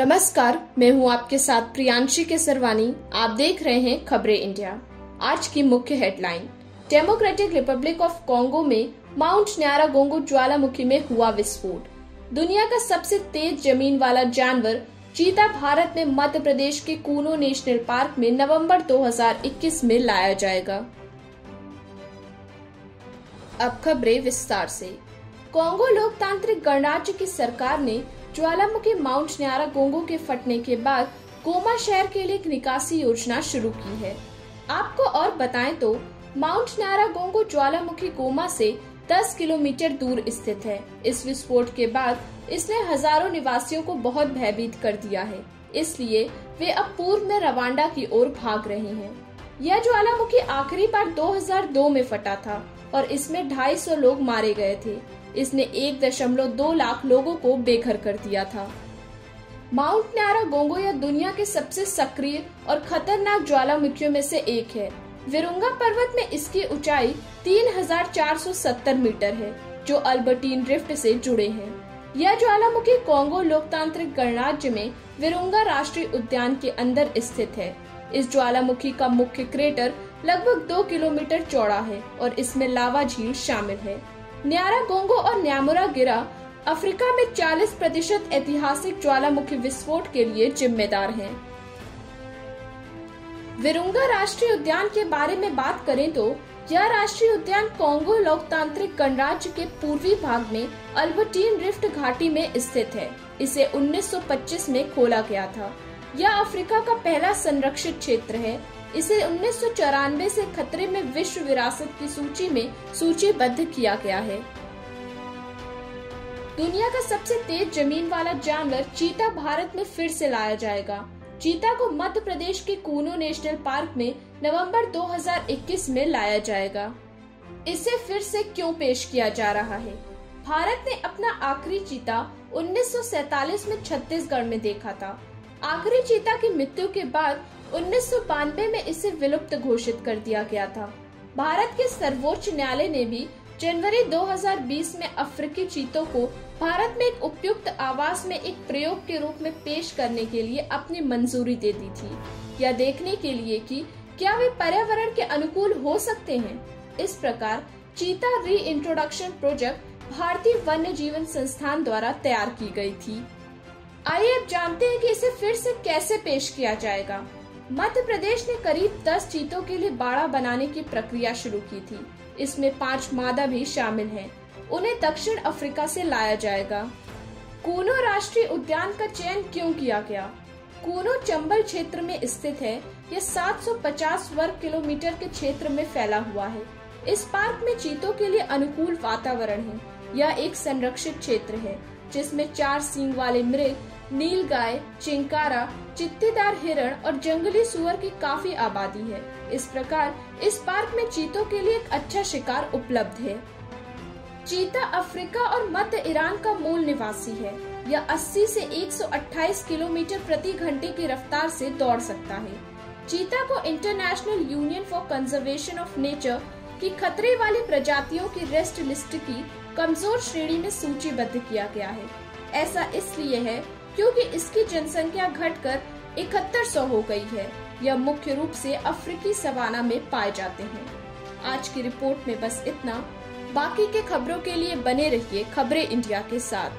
नमस्कार, मैं हूँ आपके साथ प्रियांशी के सरवानी आप देख रहे हैं खबरें इंडिया। आज की मुख्य headline Democratic Republic of Congo में माउंट न्यारा गोंगो ज्वालामुखी में हुआ विस्फोट। दुनिया का सबसे तेज ज़मीन वाला जानवर चीता भारत में मध्य प्रदेश के कूनो नेशनल पार्क में नवंबर 2021 में लाया जाएगा। अब खबरें विस्तार से। कांगो लोकतांत्रिक गणराज्य की सरकार ने ज्वालामुखी माउंट न्यारा गोंगो के फटने के बाद गोमा शहर के लिए एक निकासी योजना शुरू की है। आपको और बताएँ तो माउंट न्यारा गोंगो ज्वालामुखी गोमा से 10 किलोमीटर दूर स्थित है। इस विस्फोट के बाद इसने हज़ारों निवासियों को बहुत भयभीत कर दिया है। इसलिए वे अब पूर्व में रवांडा की ओर भाग रहे हैं। यह ज्वालामुखी आखिरी बार 2002 में फटा था। और इसमें 250 लोग मारे गए थे। इसने एक दशमलव दो लाख लोगों को बेघर कर दिया था। माउंट न्यारा गोंगो या दुनिया के सबसे सक्रिय और खतरनाक ज्वालामुखियों में से एक है। विरुंगा पर्वत में इसकी ऊंचाई 3,470 मीटर है जो अल्बर्टीन रिफ्ट से जुड़े हैं। यह ज्वालामुखी कोंगो लोकतांत्रिक गणराज्य में विरुंगा राष्ट्रीय उद्यान के अंदर स्थित है। इस ज्वालामुखी का मुख्य क्रेटर लगभग दो किलोमीटर चौड़ा है और इसमें लावा झील शामिल है। न्यारा गोंगो और न्यामुरा गिरा अफ्रीका में 40 प्रतिशत ऐतिहासिक ज्वालामुखी विस्फोट के लिए जिम्मेदार हैं। विरुंगा राष्ट्रीय उद्यान के बारे में बात करें तो यह राष्ट्रीय उद्यान कोंगो लोकतांत्रिक गणराज्य के पूर्वी भाग में अल्बर्टीन रिफ्ट घाटी में स्थित है। इसे 1925 में खोला गया था। यह अफ्रीका का पहला संरक्षित क्षेत्र है इसे उन्नीस से खतरे में विश्व विरासत की सूची में सूचीबद्ध किया गया है। दुनिया का सबसे तेज ज़मीन वाला जानवर चीता भारत में फिर से लाया जाएगा। चीता को मध्य प्रदेश के कूनो नेशनल पार्क में नवंबर 2021 में लाया जाएगा। इसे फिर से क्यों पेश किया जा रहा है? भारत ने अपना आखिरी चीता उन्नीस में छत्तीसगढ़ में देखा था। आखिरी चीता की मृत्यु के बाद उन्नीस सौ बानवे में इसे विलुप्त घोषित कर दिया गया था। भारत के सर्वोच्च न्यायालय ने भी जनवरी 2020 में अफ्रीकी चीतों को भारत में एक उपयुक्त आवास में एक प्रयोग के रूप में पेश करने के लिए अपनी मंजूरी दे दी थी। यह देखने के लिए कि क्या वे पर्यावरण के अनुकूल हो सकते हैं। इस प्रकार चीता री इंट्रोडक्शन प्रोजेक्ट भारतीय वन्य जीवन संस्थान द्वारा तैयार की गई थी। आइए अब जानते हैं कि इसे फिर से कैसे पेश किया जाएगा। मध्य प्रदेश ने करीब 10 चीतों के लिए बाड़ा बनाने की प्रक्रिया शुरू की थी। इसमें पाँच मादा भी शामिल हैं। उन्हें दक्षिण अफ्रीका से लाया जाएगा। कूनो राष्ट्रीय उद्यान का चयन क्यों किया गया? कूनो चंबल क्षेत्र में स्थित है। यह 750 वर्ग किलोमीटर के क्षेत्र में फैला हुआ है। इस पार्क में चीतों के लिए अनुकूल वातावरण है। यह एक संरक्षित क्षेत्र है। जिसमें चार सींग वाले मृग, नील गाय, चिंकारा, चित्तीदार हिरण और जंगली सुअर की काफ़ी आबादी है। इस प्रकार इस पार्क में चीतों के लिए एक अच्छा शिकार उपलब्ध है। चीता अफ्रीका और मध्य ईरान का मूल निवासी है। यह 80 से 128 किलोमीटर प्रति घंटे की रफ्तार से दौड़ सकता है। चीता को International Union for Conservation of Nature की खतरे वाली प्रजातियों की रेस्ट लिस्ट की कमज़ोर श्रेणी में सूचीबद्ध किया गया है। ऐसा इसलिए है क्योंकि इसकी जनसंख्या घटकर इकहत्तर सौ हो गई है। यह मुख्य रूप से अफ्रीकी सवाना में पाए जाते हैं। आज की रिपोर्ट में बस इतना। बाकी के खबरों के लिए बने रहिए खबरें इंडिया के साथ।